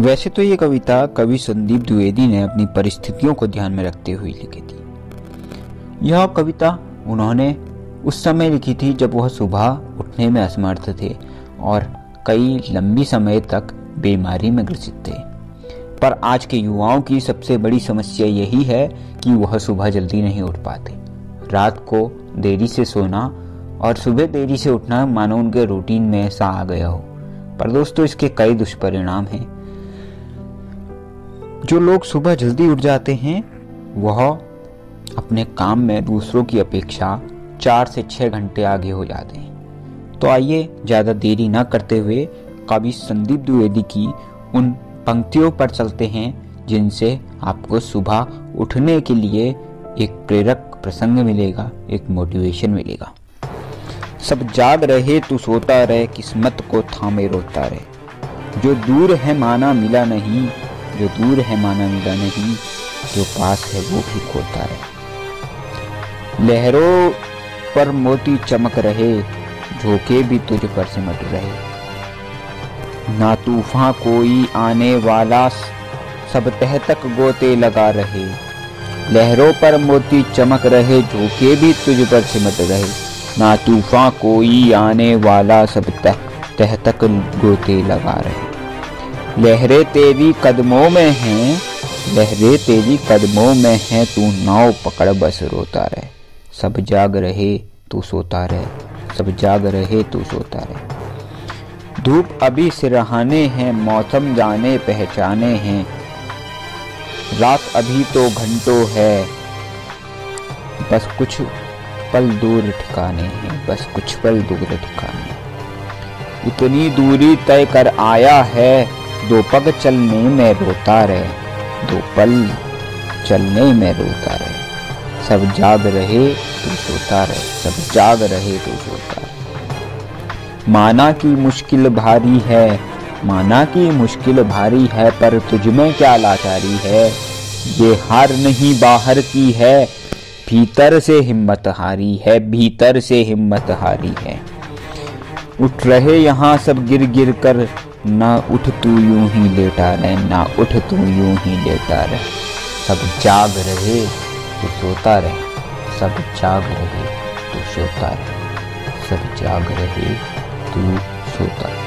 वैसे तो ये कविता कवि संदीप द्विवेदी ने अपनी परिस्थितियों को ध्यान में रखते हुए लिखी थी। यह कविता उन्होंने उस समय लिखी थी जब वह सुबह उठने में असमर्थ थे और कई लंबी समय तक बीमारी में ग्रसित थे। पर आज के युवाओं की सबसे बड़ी समस्या यही है कि वह सुबह जल्दी नहीं उठ पाते। रात को देरी से सोना और सुबह देरी से उठना मानो उनके रूटीन में ऐसा आ गया हो। पर दोस्तों, इसके कई दुष्परिणाम हैं। जो लोग सुबह जल्दी उठ जाते हैं, वह अपने काम में दूसरों की अपेक्षा चार से छह घंटे आगे हो जाते हैं। तो आइए ज़्यादा देरी न करते हुए कवि संदीप द्विवेदी की उन पंक्तियों पर चलते हैं, जिनसे आपको सुबह उठने के लिए एक प्रेरक प्रसंग मिलेगा, एक मोटिवेशन मिलेगा। सब जाग रहे तू सोता रहे, किस्मत को थामे रोता रहे। जो दूर है माना मिला नहीं जो दूर है माना मिला नहीं, जो पास है वो भी खोता रहे लहरों पर मोती चमक रहे, झोंके भी तुझ पर सिमट रहे। ना तूफ़ान कोई आने वाला, सब तह तक गोते लगा रहे। लहरों पर मोती चमक रहे, झोंके भी तुझ पर सिमट रहे। ना तूफ़ान कोई आने वाला, सब तह तह तक गोते लगा रहे। लहरें तेरी कदमों में हैं, लहरें तेरी कदमों में हैं, तू नाव पकड़ बस रोता रहे। सब जाग रहे, तू सोता रहे। सब जाग रहे, तू सोता रहे। धूप अभी सिरहाने हैं, मौसम जाने पहचाने हैं। रात अभी तो घंटों है, बस कुछ पल दूर ठिकाने हैं, बस कुछ पल दूर ठिकाने इतनी दूरी तय कर आया है दो पग चलने में रोता रहे, दो पल चलने में रोता रहे। सब जाग रहे तो सोता रहे, सब जाग रहे तो सोता रहे। माना की मुश्किल भारी है, माना की मुश्किल भारी है, पर तुझ में क्या लाचारी है? ये हार नहीं बाहर की है, भीतर से हिम्मत हारी है, भीतर से हिम्मत हारी है। उठ रहे यहाँ सब गिर गिर कर ना उठ तू यूँ ही लेटा रहे, ना उठ तू यूँ ही लेटा रहे। सब जाग रहे तो सोता रहे। सब जाग रहे तो सोता रहे। सब जाग रहे, तू सोता रहे।